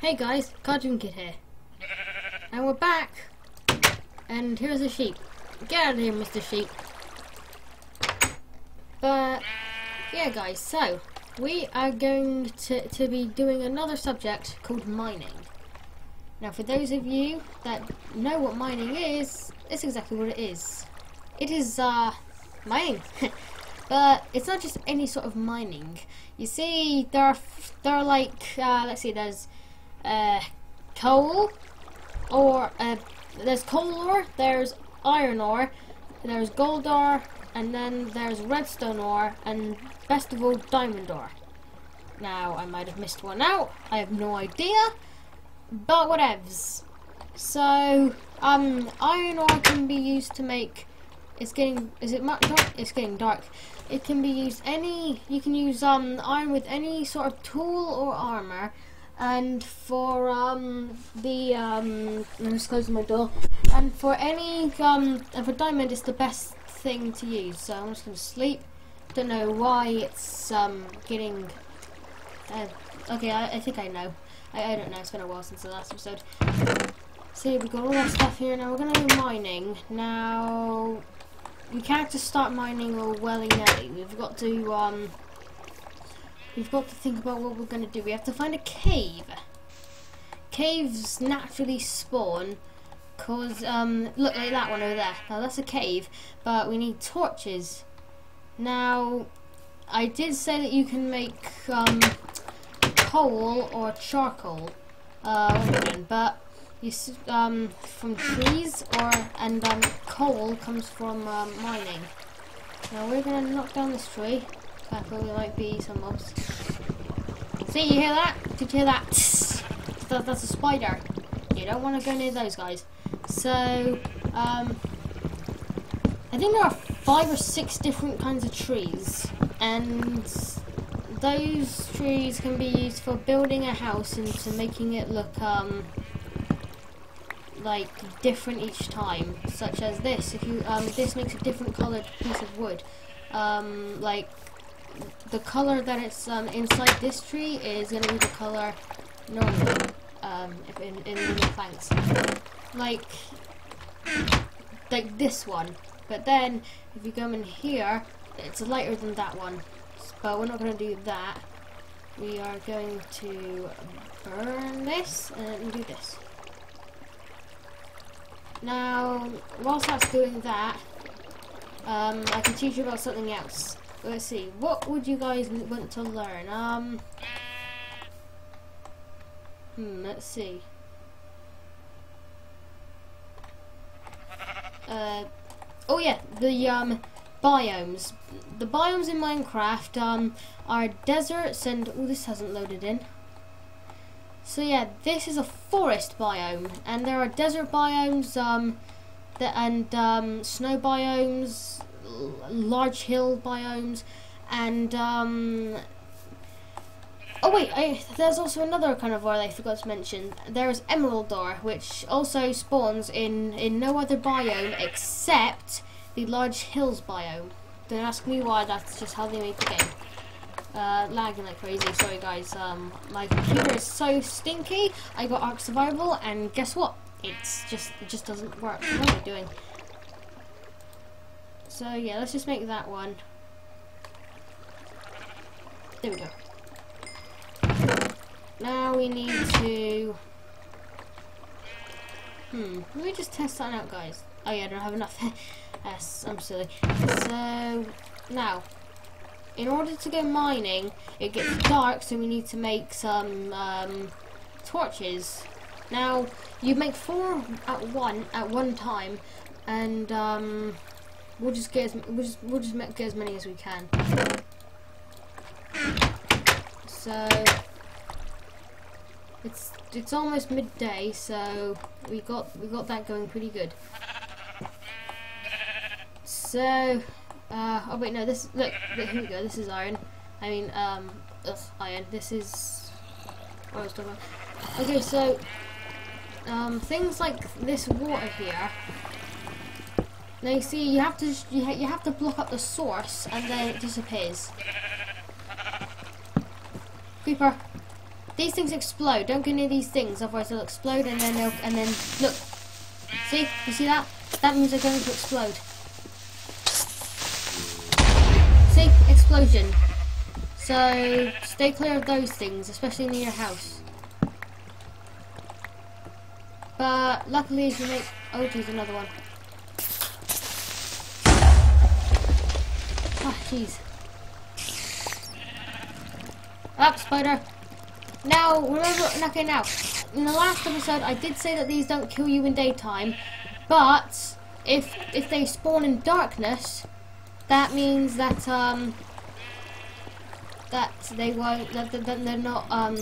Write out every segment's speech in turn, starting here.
Hey guys, Kartoon Kid here. And we're back. And here's a sheep. Get out of here, Mr. Sheep. But, yeah guys, so, we are going to, to be doing another subject called mining. Now for those of you that know what mining is, it's exactly what it is. It is, uh, mining. but it's not just any sort of mining. You see, there are, there are like, uh, let's see, there's uh, coal, or uh, there's coal ore, there's iron ore, there's gold ore, and then there's redstone ore, and best of all, diamond ore. Now, I might have missed one out, I have no idea, but whatevs. So, um, iron ore can be used to make, it's getting, is it much dark? It's getting dark. It can be used any, you can use um, iron with any sort of tool or armor, and for um, the um, I'm just closing my door. And for any um, and for diamond, it's the best thing to use. So I'm just gonna sleep. Don't know why it's um getting. Uh, okay, I, I think I know. I, I don't know. It's been a while since the last episode. See, we've got all that stuff here now. We're gonna do mining now. We can't just start mining all willy nilly. We've got to um we've got to think about what we're going to do. We have to find a cave. Caves naturally spawn because, um, look like that one over there. Now that's a cave, but we need torches. Now, I did say that you can make um, coal or charcoal, uh, but you um, from trees or and um, coal comes from um, mining. Now we're gonna knock down this tree. Careful, there might be some mobs. See, you hear that? Did you hear that? That, that's a spider. You don't want to go near those guys. So, um, I think there are five or six different kinds of trees, and those trees can be used for building a house and to making it look um, like different each time. Such as this. If you um, this makes a different colored piece of wood. Um, like the color that it's um, inside this tree is going to be the color normal um, in, in, the planks. Like, like this one. But then, if you come in here, it's lighter than that one. But we're not going to do that. We are going to burn this and do this. Now, whilst that's doing that, um, I can teach you about something else. Let's see. What would you guys want to learn? Um. Hmm. Let's see. Uh. Oh yeah, the um biomes. The biomes in Minecraft um are deserts and oh this hasn't loaded in. So yeah, this is a forest biome, and there are desert biomes um that and um snow biomes large hill biomes, and um, oh wait, I, there's also another kind of ore I forgot to mention. There's emerald ore, which also spawns in in no other biome except the large hills biome. Don't ask me why. That's just how they make the game. Uh, lagging like crazy. Sorry guys. Um, my computer is so stinky. I got Ark Survival, and guess what? It's just it just doesn't work. What am I doing? So yeah, let's just make that one. There we go. Now we need to... Hmm, let me just test that out, guys. Oh yeah, I don't have enough. yes, I'm silly. So, now, in order to go mining, it gets dark, so we need to make some um, torches. Now, you make four at one at one time, and um, We'll just get as we'll just we'll just get as many as we can. So it's it's almost midday, so we got we got that going pretty good. So uh, oh wait no this look, look here we go this is iron. I mean um ugh, iron. This is what I was talking about. Okay so um, things like this water here now you see, you have to you, ha you have to block up the source, and then it disappears. Creeper. these things explode. Don't go near these things, otherwise they'll explode and then they'll and then look. See? You see that? That means they're going to explode. See? Explosion. So stay clear of those things, especially near your house. But luckily if you make oh geez another one. Oh, jeez. Up, spider. Now, remember, okay, now, in the last episode, I did say that these don't kill you in daytime, but if if they spawn in darkness, that means that um that they won't that, that they're not um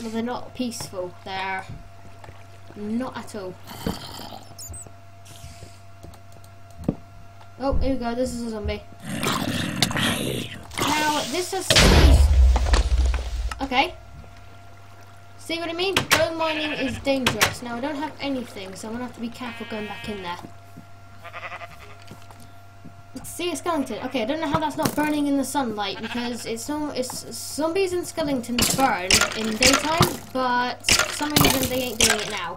they're not peaceful. They're not at all. Oh, here we go. This is a zombie. Now, this is Okay. See what I mean? Gold mining is dangerous. Now I don't have anything, so I'm gonna have to be careful going back in there. See a skeleton. Okay, I don't know how that's not burning in the sunlight because it's it's zombies and skeletons burn in daytime, but for some reason they ain't doing it now.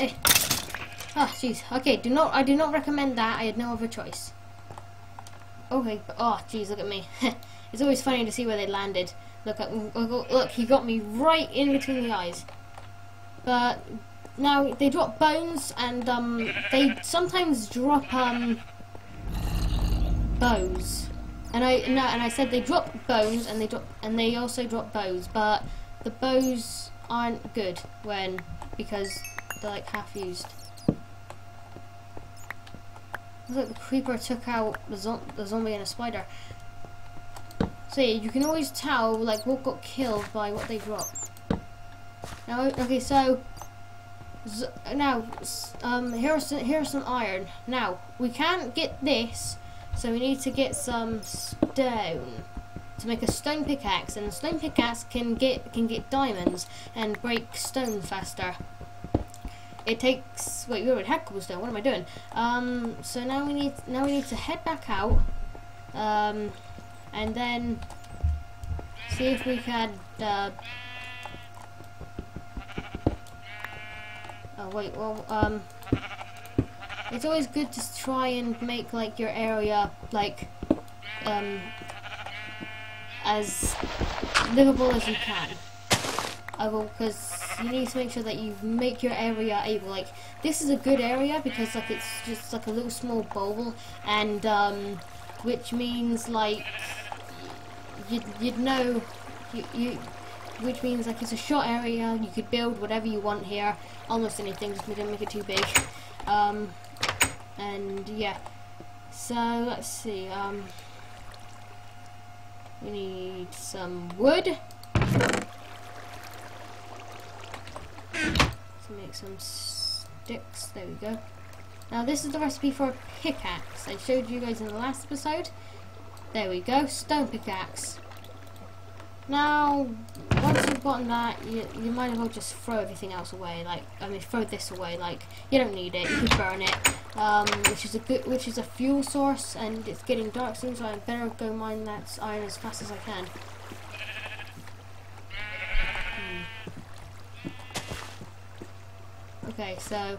Eh. Oh, jeez. Okay, do not. I do not recommend that. I had no other choice. Okay. Oh, jeez. Look at me. it's always funny to see where they landed. Look at. Look, look. He got me right in between the eyes. But now they drop bones, and um, they sometimes drop um bows. And I no, and I said they drop bones, and they drop, and they also drop bows. But the bows aren't good when because they're like half used. Looks like the creeper took out the, zo the zombie and a spider. So yeah, you can always tell like what got killed by what they dropped. Now, okay, so now um, here's some, here's some iron. Now we can't get this, so we need to get some stone to make a stone pickaxe, and a stone pickaxe can get can get diamonds and break stone faster it takes wait we already had cobblestone what am I doing? Um so now we need now we need to head back out um and then see if we can uh, oh wait well um it's always good to try and make like your area like um as livable as you can. I will because you need to make sure that you make your area able like this is a good area because like it's just like a little small bowl and um, which means like you'd, you'd know you, you which means like it's a short area you could build whatever you want here almost anything just don't make it too big. Um, and yeah. So let's see um, we need some wood make some sticks. There we go. Now this is the recipe for a pickaxe. I showed you guys in the last episode. There we go, stone pickaxe. Now, once you've gotten that, you, you might as well just throw everything else away. Like, I mean, throw this away. Like, you don't need it. You can burn it, um, which is a good, which is a fuel source, and it's getting dark soon, so I better go mine that iron as fast as I can. Okay, so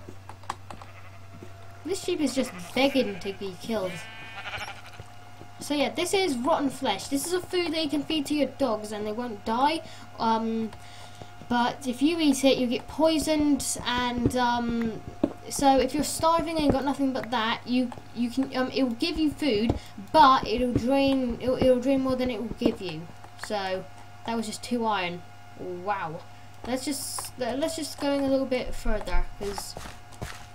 this sheep is just begging to be killed. So yeah, this is rotten flesh. This is a food that you can feed to your dogs and they won't die. Um, but if you eat it, you get poisoned and um, so if you're starving and got nothing but that, you you can um, it will give you food, but it'll drain it'll, it'll drain more than it will give you. So that was just two iron. Wow. Let's just let's just going a little bit further because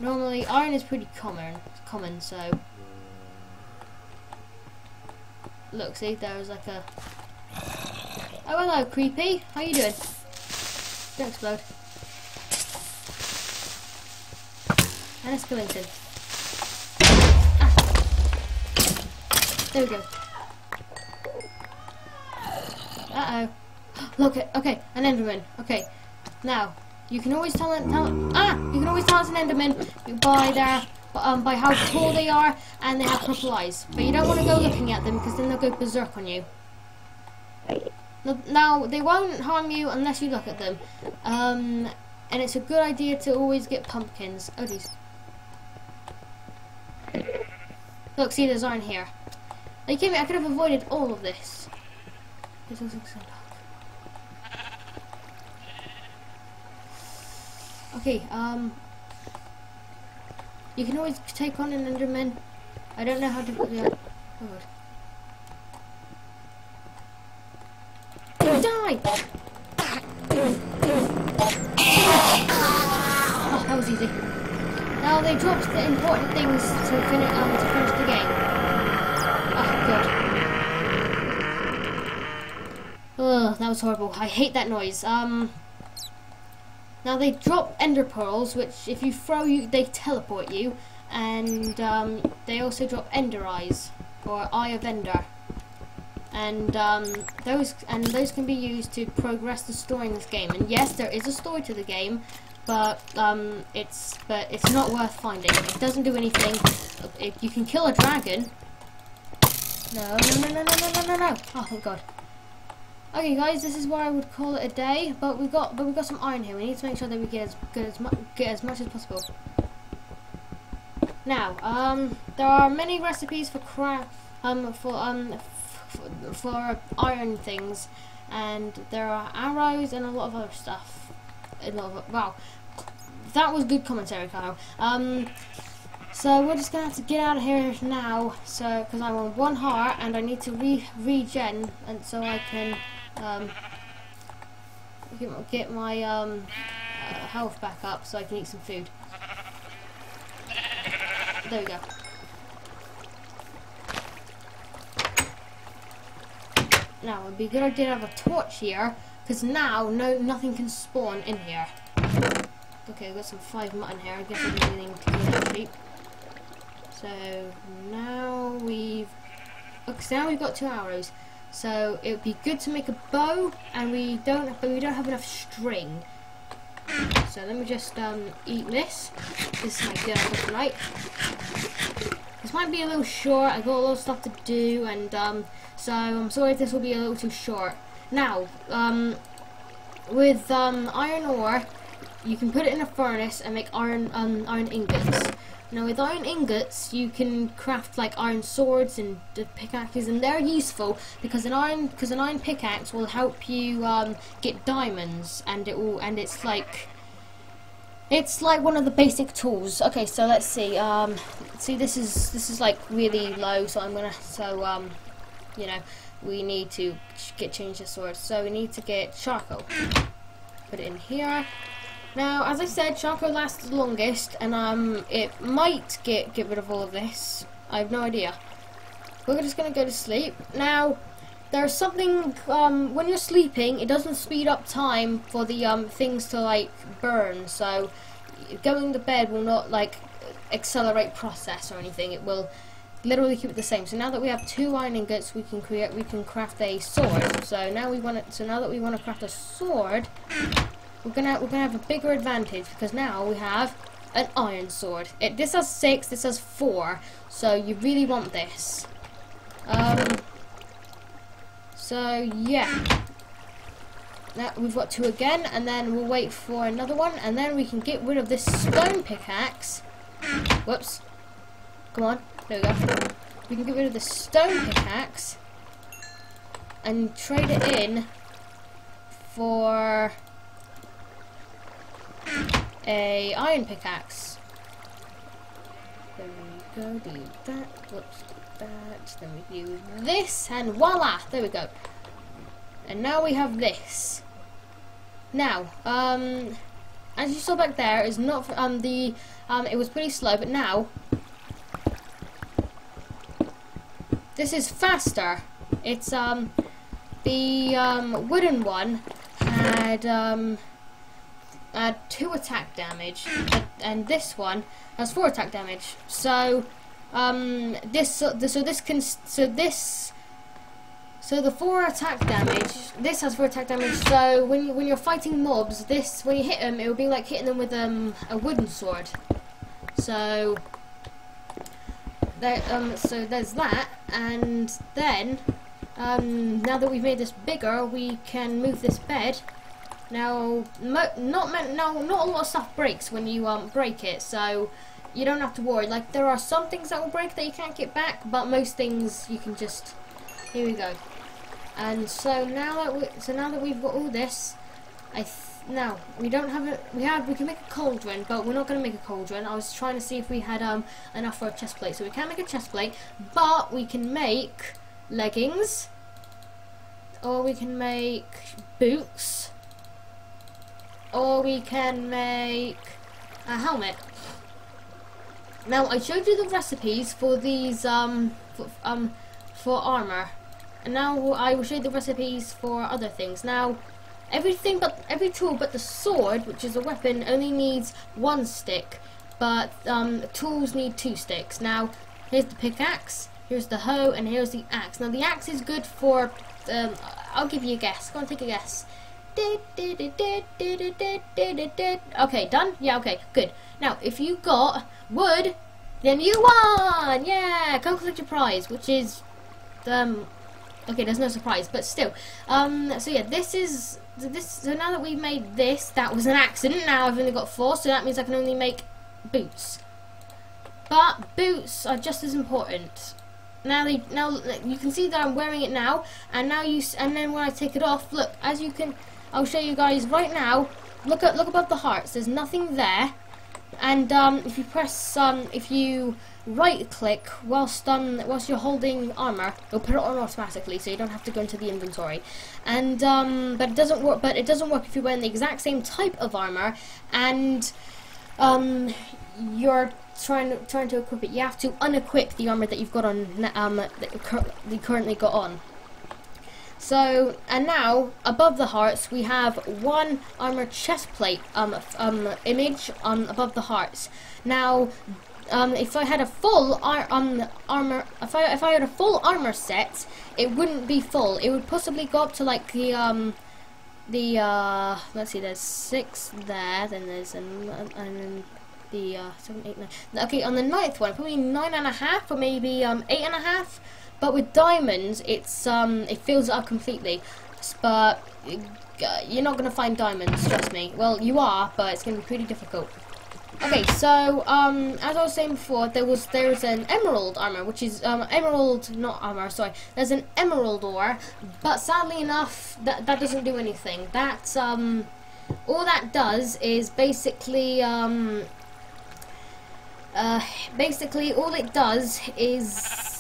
normally iron is pretty common. Common, so look, see, there's like a. Oh, hello, creepy. How you doing? Don't explode. And a skeleton. Ah. There we go. Uh oh. Look, okay, an Enderman. Okay, now, you can always tell, tell ah, you can always tell it's an Enderman by their um, by how tall they are, and they have purple eyes. But you don't want to go looking at them because then they'll go berserk on you. Now, they won't harm you unless you look at them. Um, and it's a good idea to always get pumpkins. Oh, these. Look, see, there's iron here. I could have avoided all of this. This looks so dark. Okay, um... You can always take on an Enderman. I don't know how to... Yeah. Oh, God. Die! Oh, that was easy. Now they dropped the important things to finish, um, to finish the game. Oh, God. Ugh, that was horrible. I hate that noise. Um... Now they drop ender pearls, which if you throw, you they teleport you, and um, they also drop ender eyes or eye of ender, and um, those and those can be used to progress the story in this game. And yes, there is a story to the game, but um, it's but it's not worth finding. It doesn't do anything. If you can kill a dragon. No, no, no, no, no, no, no, no! Oh, thank God. Okay, guys, this is where I would call it a day. But we've got, but we've got some iron here. We need to make sure that we get as good as much, get as much as possible. Now, um, there are many recipes for craft, um, for um, for, iron things, and there are arrows and a lot of other stuff. A lot of, wow, that was good commentary, Kyle. Um. So we're just gonna have to get out of here now. So because I'm on one heart and I need to re regen, and so I can um, get my um, uh, health back up so I can eat some food. There we go. Now, it'd be a good idea to have a torch here, because now no nothing can spawn in here. Okay, I've got some five mutton here. I guess I'm using to kill sheep. So now we've okay, so now we've got two arrows. So it would be good to make a bow, and we don't, but we don't have enough string. So let me just um, eat this. This is my. This might be a little short. I've got a lot of stuff to do, and um, so I'm sorry if this will be a little too short. Now, um, with um, iron ore, you can put it in a furnace and make iron um, iron ingots. Now with iron ingots, you can craft like iron swords and pickaxes, and they're useful because an iron because an iron pickaxe will help you um, get diamonds, and it will and it's like it's like one of the basic tools. Okay, so let's see. Um, see, this is this is like really low, so I'm gonna so um, you know, we need to get change the sword. So we need to get charcoal. Put it in here. Now, as I said, charcoal lasts the longest, and um, it might get get rid of all of this. I have no idea. We're just gonna go to sleep now. There's something um, when you're sleeping, it doesn't speed up time for the um, things to like burn. So going to bed will not like accelerate process or anything. It will literally keep it the same. So now that we have two iron ingots, we can create, we can craft a sword. So now we want it. So now that we want to craft a sword, we're gonna we're gonna have a bigger advantage because now we have an iron sword. It this has six, this has four, so you really want this. Um. So yeah. Now we've got two again, and then we'll wait for another one, and then we can get rid of this stone pickaxe. Whoops. Come on. There we go. We can get rid of the stone pickaxe and trade it in for a iron pickaxe. There we go, do that, whoops, that, then we use this, and voila, there we go. And now we have this. Now, um, as you saw back there, is not, um, the, um, it was pretty slow, but now, this is faster. It's, um, the, um, wooden one had, um, uh, two attack damage, and this one has four attack damage. So, um, this so, so this can so this so the four attack damage. This has four attack damage. So when you when you're fighting mobs, this when you hit them, it will be like hitting them with um a wooden sword. So there, um, so there's that, and then um, now that we've made this bigger, we can move this bed. Now, not no, not a lot of stuff breaks when you um break it, so you don't have to worry. Like there are some things that will break that you can't get back, but most things you can just. Here we go. And so now that we, so now that we've got all this, I now we don't have a we have we can make a cauldron, but we're not going to make a cauldron. I was trying to see if we had um enough for a chest plate, so we can't make a chest plate, but we can make leggings, or we can make boots, or we can make a helmet. Now I showed you the recipes for these um for, um for armor, and now I will show you the recipes for other things. Now everything but every tool but the sword, which is a weapon, only needs one stick, but um, tools need two sticks. Now here's the pickaxe, here's the hoe, and here's the axe. Now the axe is good for um, I'll give you a guess. Go on, take a guess. Okay, done? Yeah, okay, good. Now, if you got wood, then you won! Yeah! Come collect your prize, which is... Um, okay, there's no surprise, but still. Um, so yeah, this is... this. So now that we've made this, that was an accident. Now I've only got four, so that means I can only make boots. But boots are just as important. Now, they, now you can see that I'm wearing it now, and now you, and then when I take it off, look, as you can, I'll show you guys right now. Look at, look above the hearts. There's nothing there, and um, if you press, um, if you right click whilst um, whilst you're holding armor, it'll put it on automatically, so you don't have to go into the inventory. And um, but it doesn't work. But it doesn't work if you're wearing the exact same type of armor, and um, you're trying to, trying to equip it. You have to unequip the armor that you've got on um, that you currently got on. So, and now, above the hearts, we have one armor chest plate um, um, image um, above the hearts. Now, um, if I had a full ar um, armor, if I, if I had a full armor set, it wouldn't be full. It would possibly go up to like the, um, the, uh, let's see, there's six there, then there's, an, and then the, uh, seven, eight, nine. Okay, on the ninth one, probably nine and a half, or maybe, um, eight and a half. But with diamonds, it's um, it fills it up completely. But uh, you're not gonna find diamonds, trust me. Well, you are, but it's gonna be pretty difficult. Okay, so um, as I was saying before, there was there's an emerald armor, which is um, emerald, not armor. Sorry, there's an emerald ore, but sadly enough, that that doesn't do anything. That's um, all that does is basically um, uh, basically all it does is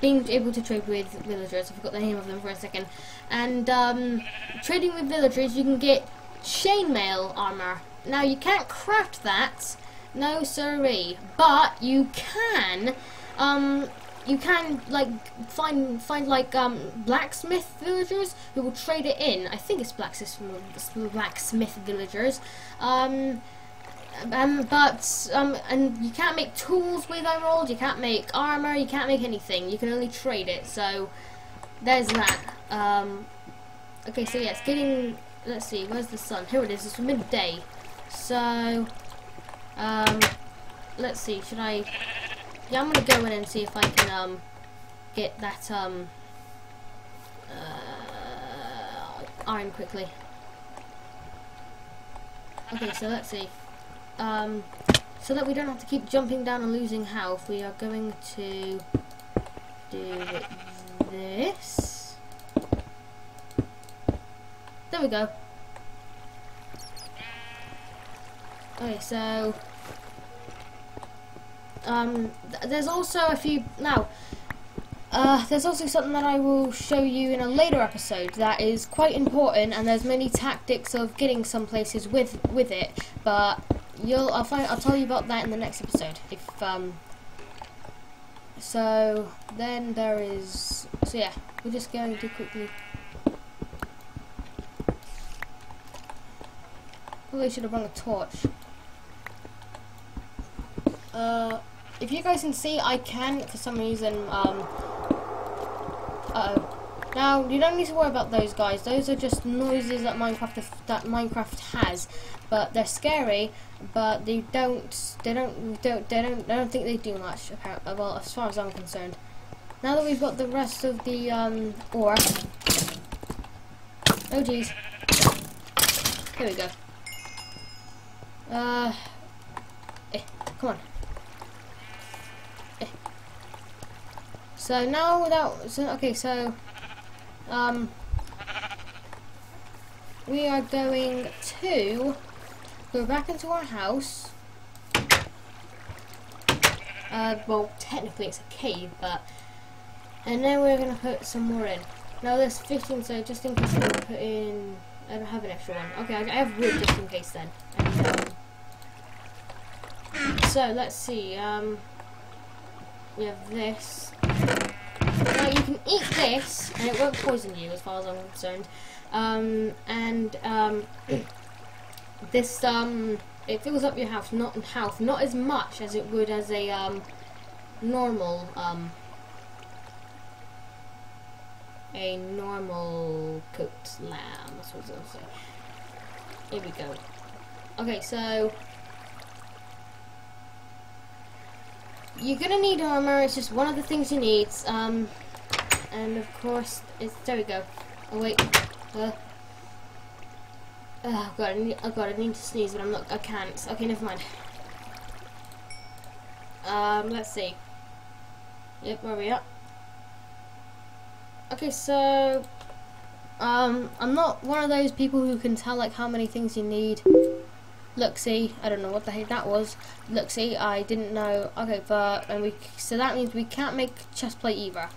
being able to trade with villagers. I forgot the name of them for a second. And um, trading with villagers, you can get chainmail armor. Now you can't craft that, no siree, but you can. Um, you can like find find like um, blacksmith villagers who will trade it in. I think it's blacksmith blacksmith villagers. Um, um, but um, and you can't make tools with emerald. You can't make armor. You can't make anything. You can only trade it. So there's that. Um, okay, so yeah, it's getting. Let's see. Where's the sun? Here it is. It's midday. So um, let's see. Should I? Yeah, I'm gonna go in and see if I can um get that um uh, iron quickly. Okay, so let's see. Um, so that we don't have to keep jumping down and losing health, we are going to do this. There we go. Okay, so um, th there's also a few now. Uh, there's also something that I will show you in a later episode that is quite important, and there's many tactics of getting some places with with it. But you'll I'll find I'll tell you about that in the next episode. If um so then there is so yeah, we're just going to quickly Probably should have brought a torch. Uh if you guys can see I can for some reason um uh -oh. Now, you don't need to worry about those guys. Those are just noises that Minecraft that Minecraft has, but they're scary. But they don't, they don't, don't, they don't, I don't think they do much. Apparently, well, as far as I'm concerned. Now that we've got the rest of the um, ore. Oh jeez. Here we go. Uh, eh, come on. Eh. So now without, so, okay, so, um, we are going to go back into our house. Uh, well, technically it's a cave, but, and then we're going to put some more in. Now there's 15, so just in case I put in I don't have an extra one. Okay, I have wood just in case then. So let's see. Um, we have this. Now you can eat this, and it won't poison you, as far as I'm concerned. Um, and um, this um, it fills up your house, not in health, not as much as it would as a um, normal um, a normal cooked lamb. That's what I was to say. Here we go. Okay, so you're gonna need armor. It's just one of the things you need. Um, and of course, it's there we go. Oh wait. Uh, oh god, I need, oh god, I need to sneeze, but I'm not. I can't. Okay, never mind. Um, let's see. Yep, where are we at? Okay, so um, I'm not one of those people who can tell like how many things you need. Look, see, I don't know what the heck that was. Look, see, I didn't know. Okay, but and we so that means we can't make chest plate either.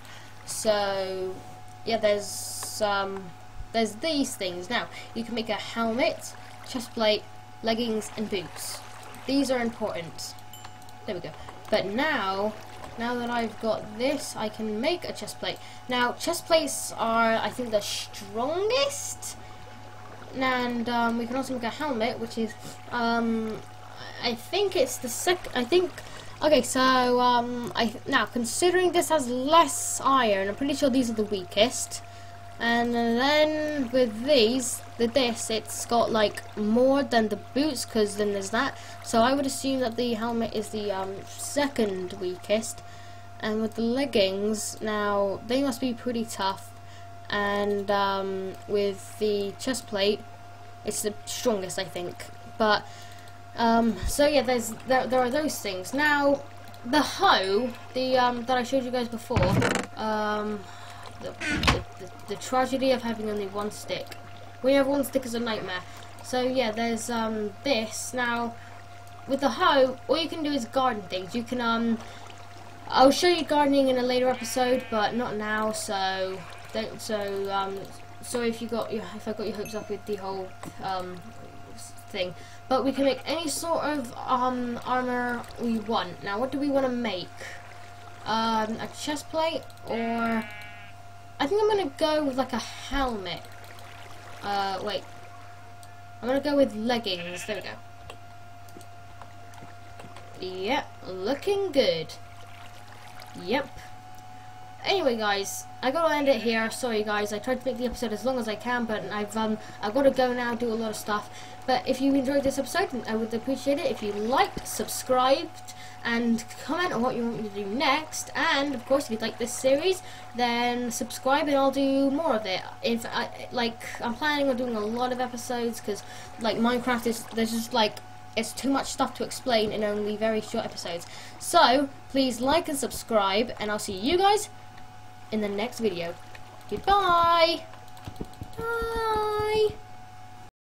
So yeah, there's um, there's these things. Now you can make a helmet, chest plate, leggings, and boots. These are important. There we go. But now now that I've got this, I can make a chest plate. Now, chest plates are, I think, the strongest. And um, we can also make a helmet, which is, um, I think it's the sec. I think. Okay, so um, I now considering this has less iron, I'm pretty sure these are the weakest. And then with these, the this, it's got like more than the boots, because then there's that. So I would assume that the helmet is the um, second weakest. And with the leggings, now they must be pretty tough. And um, with the chest plate, it's the strongest, I think. But um, so yeah, there's there, there are those things. Now the hoe, the um, that I showed you guys before. Um, the, the, the, the, tragedy of having only one stick. When you have one stick is a nightmare. So yeah, there's um, this. Now, with the hoe, all you can do is garden things. You can, um, I'll show you gardening in a later episode, but not now, so, don't, so, um, sorry if you got your, if I got your hopes up with the whole, um, thing. But we can make any sort of, um, armor we want. Now, what do we want to make? Um, a chest plate, or I think I'm gonna go with like a helmet. Uh, wait. I'm gonna go with leggings. There we go. Yep, looking good. Yep. Anyway, guys, I gotta end it here. Sorry, guys. I tried to make the episode as long as I can, but I've um I've got to go now, do a lot of stuff. But if you enjoyed this episode, I would appreciate it if you liked, subscribed, and comment on what you want me to do next. And of course, if you like this series, then subscribe and I'll do more of it. If I like, I'm planning on doing a lot of episodes because like Minecraft is there's just like it's too much stuff to explain in only very short episodes. So please like and subscribe, and I'll see you guys in the next video. Goodbye! Bye!